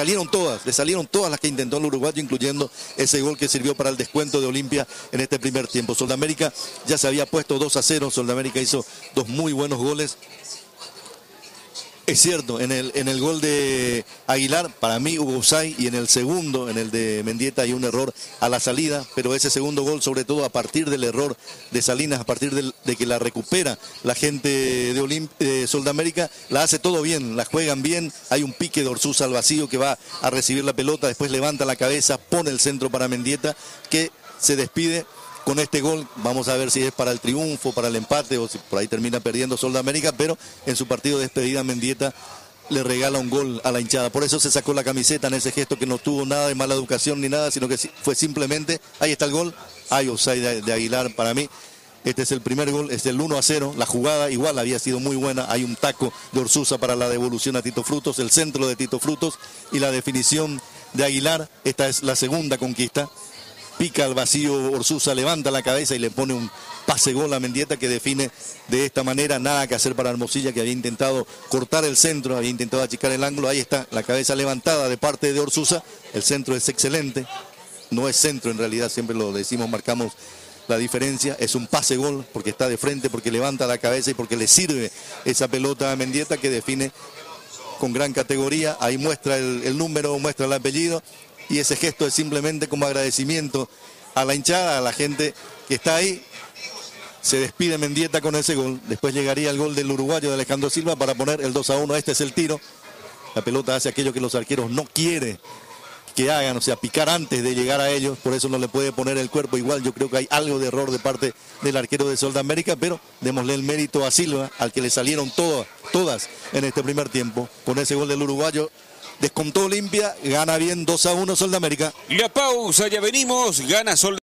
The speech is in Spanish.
salieron todas, le salieron todas las que intentó el uruguayo, incluyendo ese gol que sirvió para el descuento de Olimpia en este primer tiempo. Soldamérica ya se había puesto 2 a 0, Soldamérica hizo dos muy buenos goles es cierto, en el, en el gol de Aguilar, para mí hubo Usay y en el segundo, en el de Mendieta, hay un error a la salida, pero ese segundo gol, sobre todo a partir del error de Salinas, a partir de que la recupera la gente de, Olimp de Soldamérica, la hace todo bien, la juegan bien, hay un pique de Orsús al vacío que va a recibir la pelota, después levanta la cabeza, pone el centro para Mendieta, que se despide con este gol. Vamos a ver si es para el triunfo, para el empate o si por ahí termina perdiendo América, pero en su partido de despedida Mendieta le regala un gol a la hinchada. Por eso se sacó la camiseta en ese gesto que no tuvo nada de mala educación ni nada, sino que fue simplemente, ahí está el gol, hay offside de, Aguilar para mí. Este es el primer gol, es el 1 a 0. La jugada igual había sido muy buena. Hay un taco de Orsusa para la devolución a Tito Frutos, el centro de Tito Frutos y la definición de Aguilar. Esta es la segunda conquista pica al vacío Orsusa, levanta la cabeza y le pone un pase gol a Mendieta que define de esta manera, nada que hacer para Hermosilla que había intentado cortar el centro, había intentado achicar el ángulo, ahí está la cabeza levantada de parte de Orsusa, el centro es excelente, no es centro en realidad, siempre lo decimos, marcamos la diferencia, es un pase gol porque está de frente, porque levanta la cabeza y porque le sirve esa pelota a Mendieta que define con gran categoría, ahí muestra el, el número, muestra el apellido y ese gesto es simplemente como agradecimiento a la hinchada, a la gente que está ahí. Se despide Mendieta con ese gol. Después llegaría el gol del uruguayo de Alejandro Silva para poner el 2 a 1. Este es el tiro. La pelota hace aquello que los arqueros no quieren que hagan, o sea, picar antes de llegar a ellos, por eso no le puede poner el cuerpo. Igual yo creo que hay algo de error de parte del arquero de América, pero démosle el mérito a Silva, al que le salieron todas, todas en este primer tiempo. Con ese gol del uruguayo descontó Olimpia, gana bien 2 a 1 Sol de América. La pausa, ya venimos, gana Sol